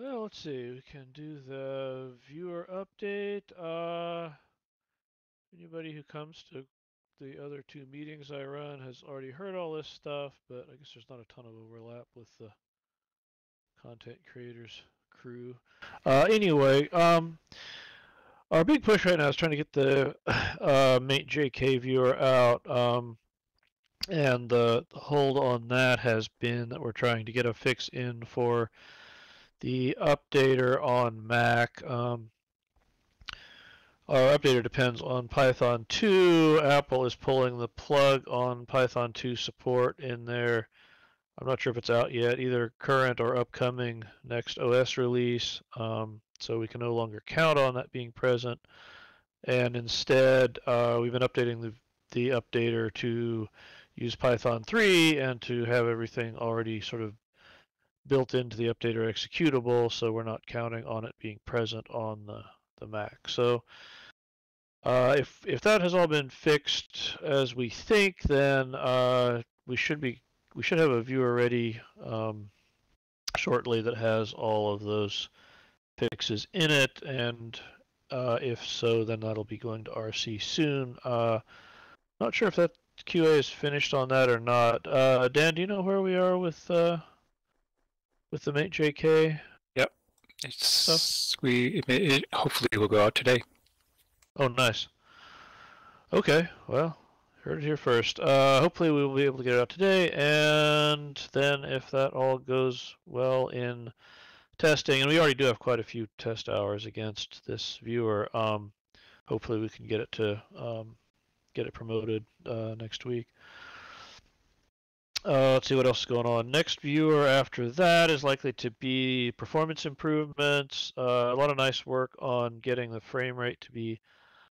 Well, let's see. We can do the viewer update. Uh, anybody who comes to the other two meetings I run has already heard all this stuff, but I guess there's not a ton of overlap with the content creators crew. Uh, anyway, um, our big push right now is trying to get the uh, Mate JK viewer out. Um, and the hold on that has been that we're trying to get a fix in for the updater on Mac. Um, our updater depends on Python 2. Apple is pulling the plug on Python 2 support in their, I'm not sure if it's out yet, either current or upcoming next OS release. Um, so we can no longer count on that being present. And instead, uh, we've been updating the, the updater to use Python 3 and to have everything already sort of built into the updater executable so we're not counting on it being present on the, the Mac. So uh, if, if that has all been fixed as we think, then uh, we should be we should have a viewer ready um, shortly that has all of those fixes in it, and uh, if so, then that'll be going to RC soon. Uh, not sure if that QA is finished on that or not. Uh, Dan, do you know where we are with uh, with the mate JK? Yep, it's stuff? we it, it, hopefully it will go out today. Oh, nice. Okay, well, heard it here first. Uh, hopefully we will be able to get it out today, and then if that all goes well in testing, and we already do have quite a few test hours against this viewer. Um, hopefully we can get it to um, get it promoted uh, next week. Uh, let's see what else is going on. Next viewer after that is likely to be performance improvements. Uh, a lot of nice work on getting the frame rate to be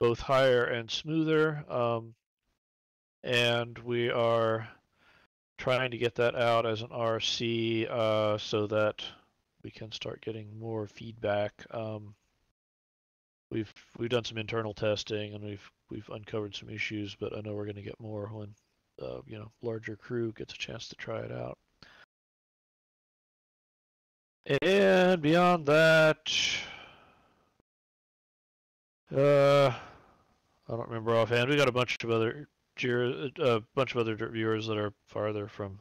both higher and smoother. Um, and we are trying to get that out as an RC uh, so that we can start getting more feedback. Um, we've we've done some internal testing and we've we've uncovered some issues, but I know we're going to get more when uh, you know larger crew gets a chance to try it out. And beyond that, uh, I don't remember offhand. We got a bunch of other a uh, bunch of other viewers that are farther from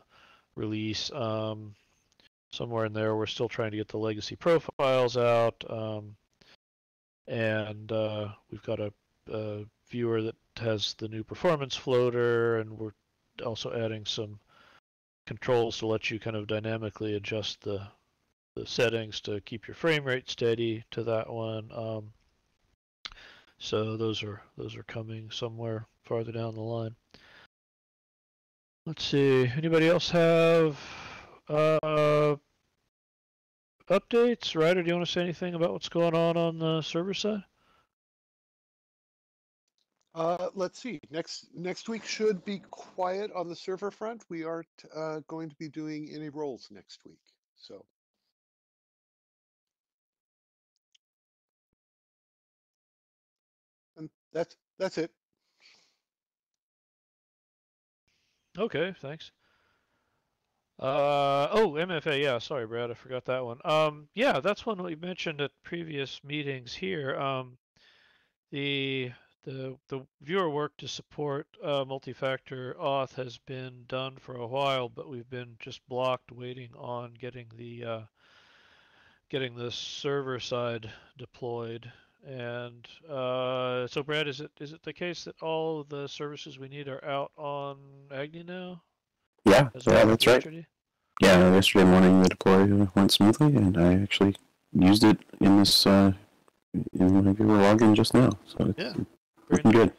release. Um, somewhere in there, we're still trying to get the legacy profiles out. Um, and uh, we've got a, a, viewer that has the new performance floater, and we're also adding some controls to let you kind of dynamically adjust the the settings to keep your frame rate steady to that one. Um, so those are those are coming somewhere farther down the line. Let's see. Anybody else have uh, updates? Rider, do you want to say anything about what's going on on the server side? Uh, let's see. Next next week should be quiet on the server front. We aren't uh, going to be doing any rolls next week, so. And that's that's it. Okay, thanks. Uh, oh, MFA, yeah, sorry, Brad, I forgot that one. Um, yeah, that's one we mentioned at previous meetings here. Um, the the the viewer work to support uh, multi-factor auth has been done for a while, but we've been just blocked waiting on getting the uh, getting the server side deployed. And uh, so, Brad, is it is it the case that all the services we need are out on Agni now? Yeah, yeah, that's right. Yeah, yesterday morning the deploy went smoothly, and I actually used it in this uh, in my viewer login just now. So it's yeah, looking good.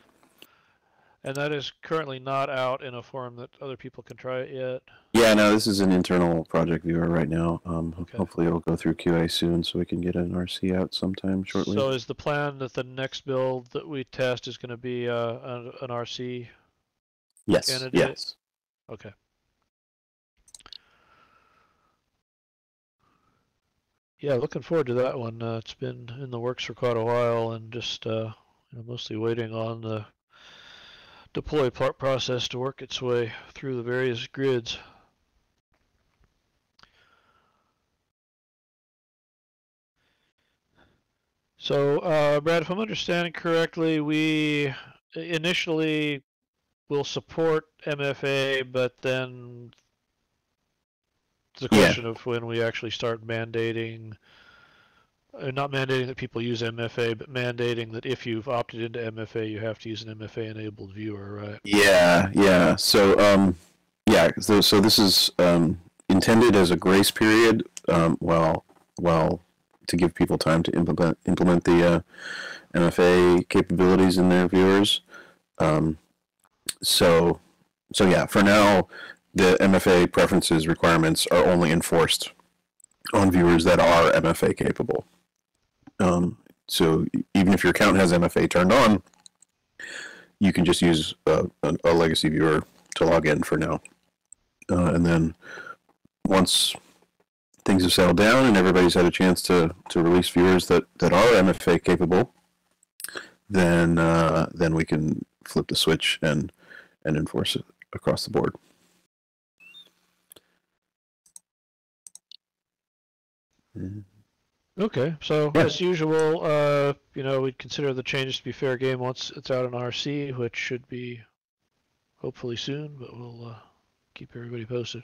And that is currently not out in a form that other people can try it yet. Yeah, no, this is an internal project viewer right now. Um, okay. Hopefully, it'll go through QA soon, so we can get an RC out sometime shortly. So, is the plan that the next build that we test is going to be uh, an, an RC? Yes. Candidate? Yes. Okay. Yeah, looking forward to that one. Uh, it's been in the works for quite a while, and just uh, you know, mostly waiting on the deploy part process to work its way through the various grids. So, uh, Brad, if I'm understanding correctly, we initially will support MFA, but then it's a Yeah. question of when we actually start mandating, not mandating that people use MFA, but mandating that if you've opted into MFA, you have to use an MFA-enabled viewer, right? Yeah, yeah. So, um, yeah. So, so this is um, intended as a grace period, um, while while to give people time to implement implement the uh, MFA capabilities in their viewers. Um, so, so yeah. For now, the MFA preferences requirements are only enforced on viewers that are MFA capable. Um, so even if your account has MFA turned on, you can just use a, a, legacy viewer to log in for now. Uh, and then once things have settled down and everybody's had a chance to, to release viewers that, that are MFA capable, then uh, then we can flip the switch and and enforce it across the board. Mhm. Okay, so Yeah. as usual, uh, you know, we'd consider the changes to be fair game once it's out in RC, which should be hopefully soon, but we'll uh, keep everybody posted.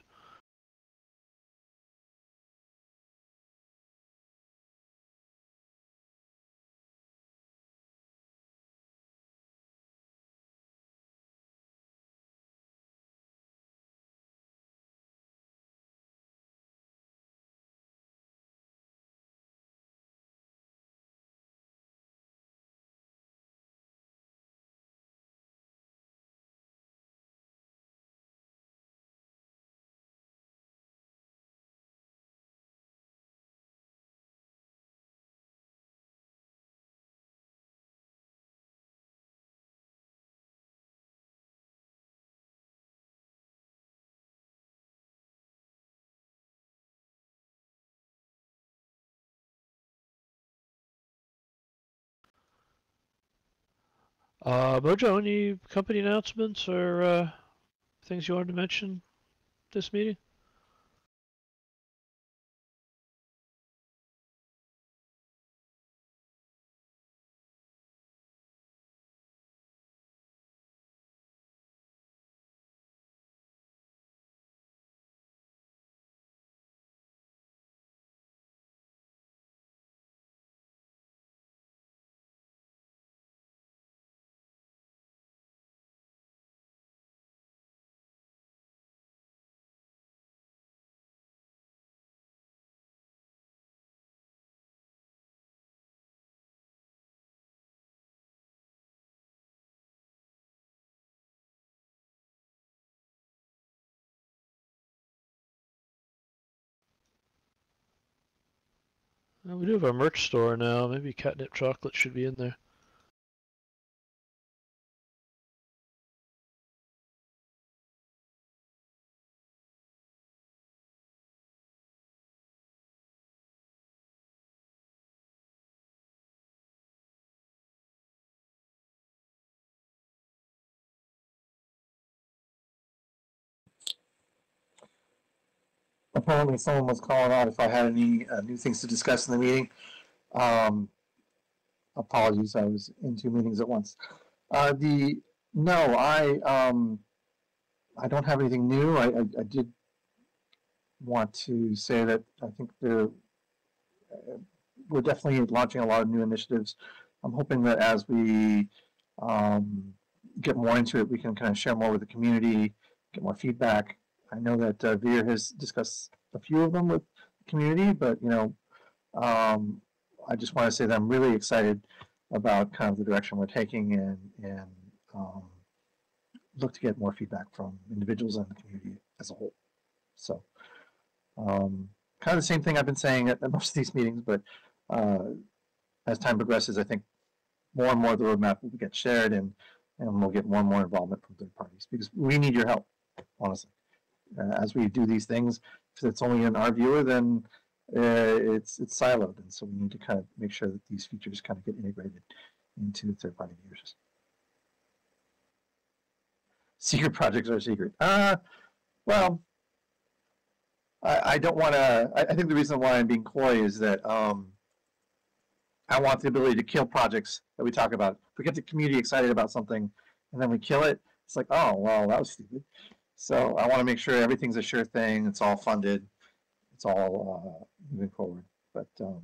Uh, Mojo, any company announcements or uh, things you wanted to mention this meeting? We do have a merch store now. Maybe catnip chocolate should be in there. Apparently someone was calling out if I had any uh, new things to discuss in the meeting. Um, apologies, I was in two meetings at once. Uh, the no, I um, I don't have anything new. I, I, I did want to say that I think there uh, we're definitely launching a lot of new initiatives. I'm hoping that as we um, get more into it, we can kind of share more with the community, get more feedback. I know that uh, Vir has discussed a few of them with the community, but you know, um, I just want to say that I'm really excited about kind of the direction we're taking and and um, look to get more feedback from individuals and the community as a whole. So, um, kind of the same thing I've been saying at, most of these meetings, but uh, as time progresses, I think more and more of the roadmap will get shared and and we'll get more and more involvement from third parties because we need your help, honestly uh, as we do these things. If it's only in our viewer, then uh, it's it's siloed, and so we need to kind of make sure that these features kind of get integrated into third-party viewers. Secret projects are secret. Uh, well, I, I don't want to. I, I think the reason why I'm being coy is that um, I want the ability to kill projects that we talk about. If we get the community excited about something and then we kill it, it's like, oh, well, that was stupid. So I want to make sure everything's a sure thing. It's all funded. It's all uh, moving forward. But um,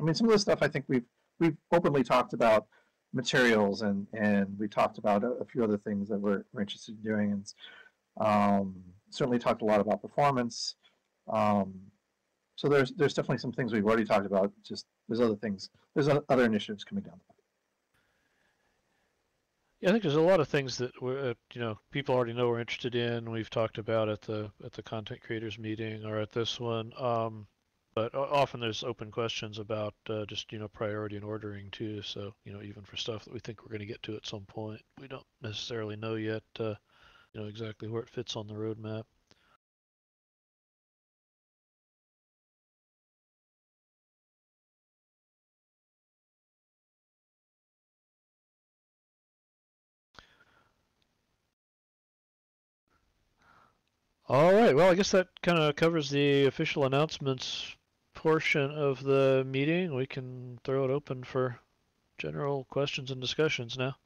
I mean, some of the stuff I think we've we've openly talked about materials and and we talked about a, a few other things that we're, we're interested in doing and um, certainly talked a lot about performance. Um, so there's there's definitely some things we've already talked about. Just there's other things. There's other initiatives coming down. the pipe. Yeah, I think there's a lot of things that we're, uh, you know, people already know we're interested in. We've talked about at the at the content creators meeting or at this one. Um, but often there's open questions about uh, just you know priority and ordering too. So you know, even for stuff that we think we're going to get to at some point, we don't necessarily know yet. Uh, you know exactly where it fits on the roadmap. All right. Well, I guess that kind of covers the official announcements portion of the meeting. We can throw it open for general questions and discussions now.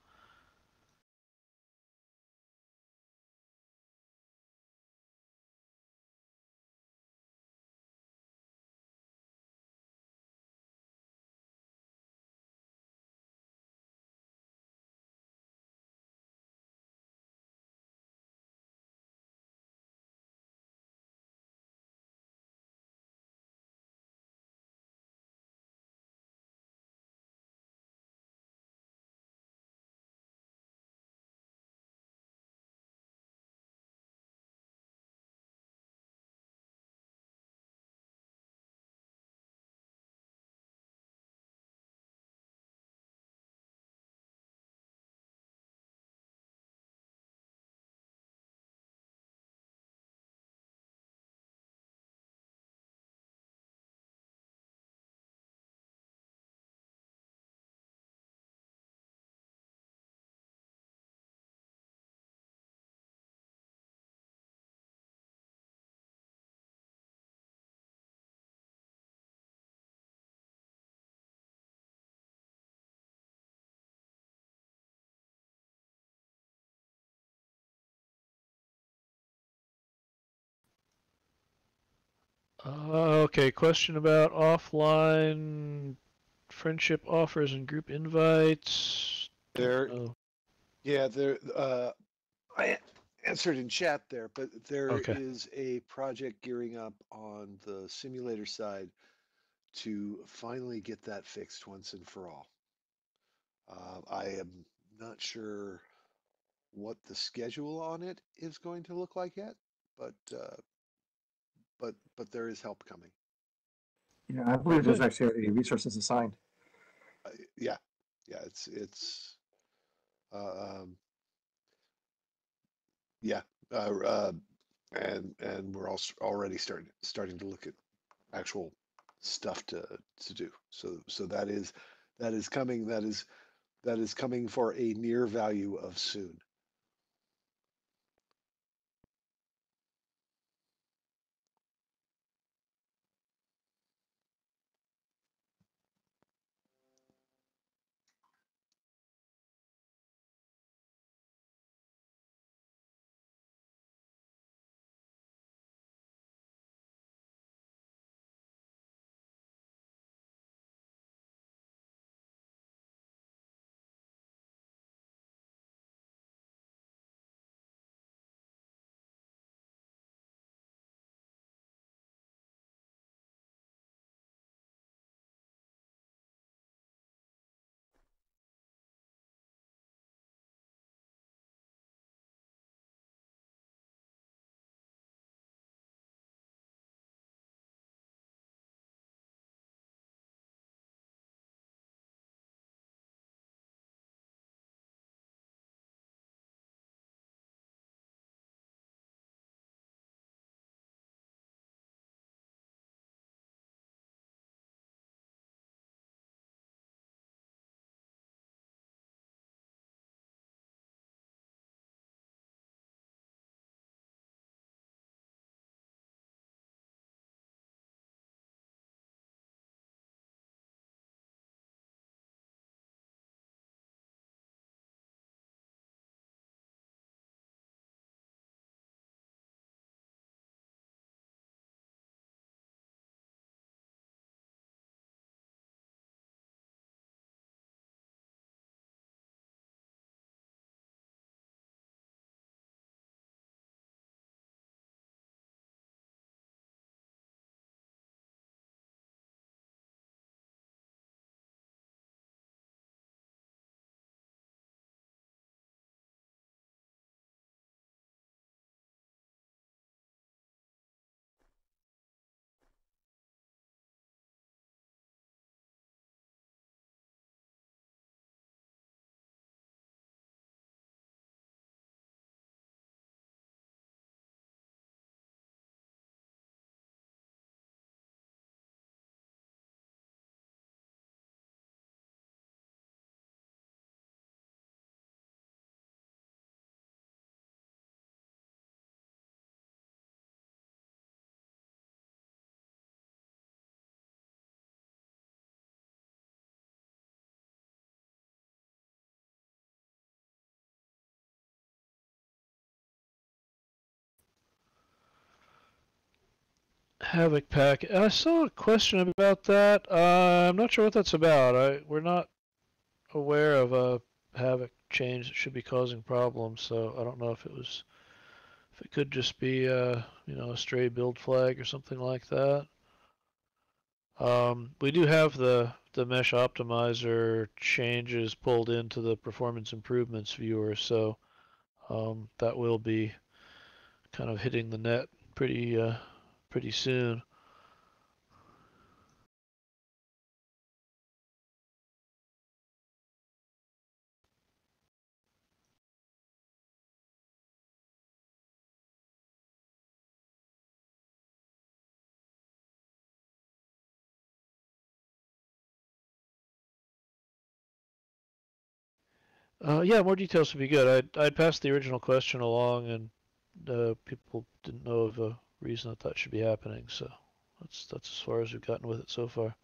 Uh, okay, question about offline friendship offers and group invites. There, know. yeah, there. Uh, I answered in chat there, but there is Okay. a project gearing up on the simulator side to finally get that fixed once and for all. Uh, I am not sure what the schedule on it is going to look like yet, but uh, but but there is help coming. Yeah, I believe there's actually already resources assigned. Uh, yeah, yeah, it's it's uh, um, yeah, uh, uh, and and we're also already starting starting to look at actual stuff to to do. So so that is that is coming. That is that is coming for a near value of soon. Havok pack. I saw a question about that. Uh, I'm not sure what that's about. I we're not aware of a Havok change that should be causing problems, so I don't know if it was if it could just be uh, you know a stray build flag or something like that. Um, we do have the the mesh optimizer changes pulled into the performance improvements viewer, so um, that will be kind of hitting the net pretty uh, pretty soon. Uh, yeah, more details would be good. I I passed the original question along, and uh, people didn't know of a reason that that should be happening. So that's that's as far as we've gotten with it so far.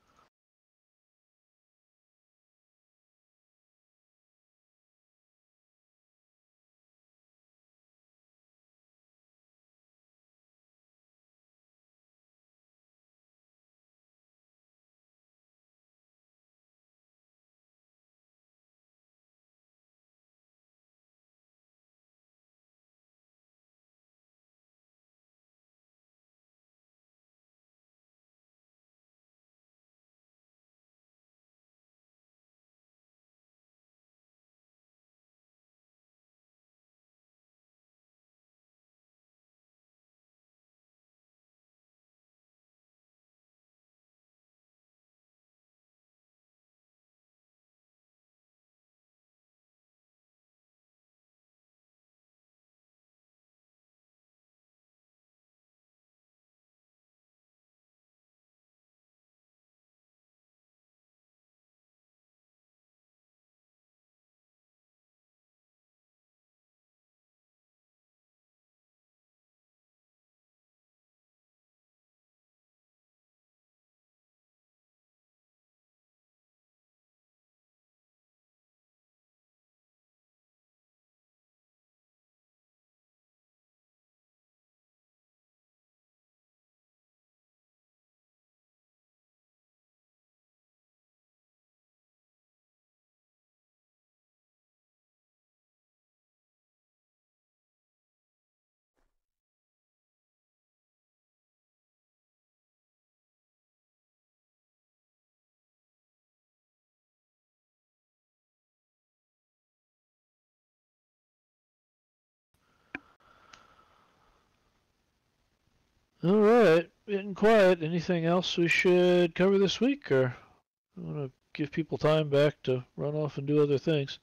All right, getting quiet. Anything else we should cover this week, or I want to give people time back to run off and do other things?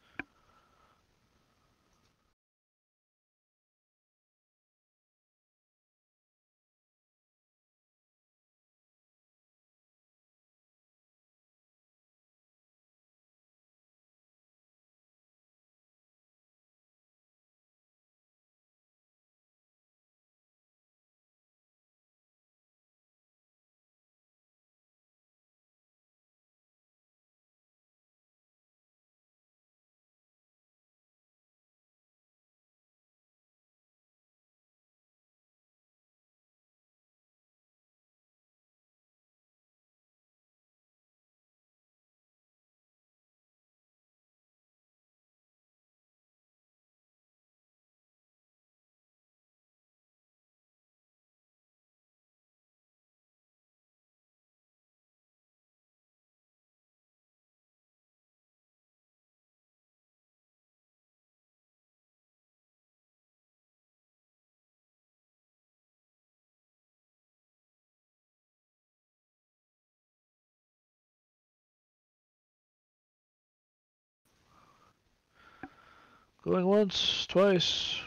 Going once, twice.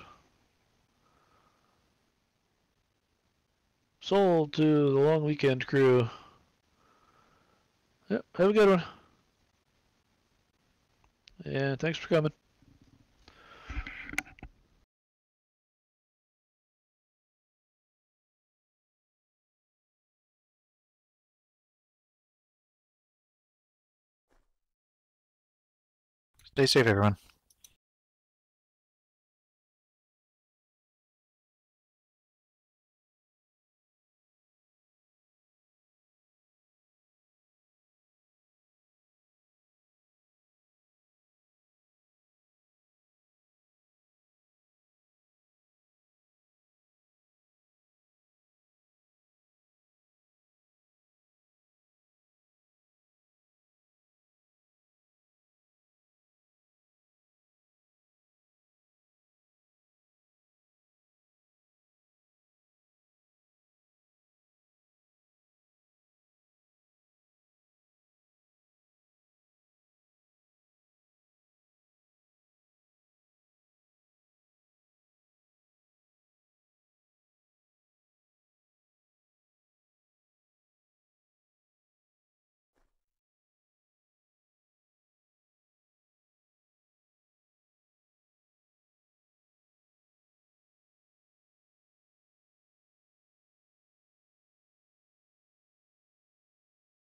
Sold to the long weekend crew. Yep, have a good one. And thanks for coming. Stay safe, everyone.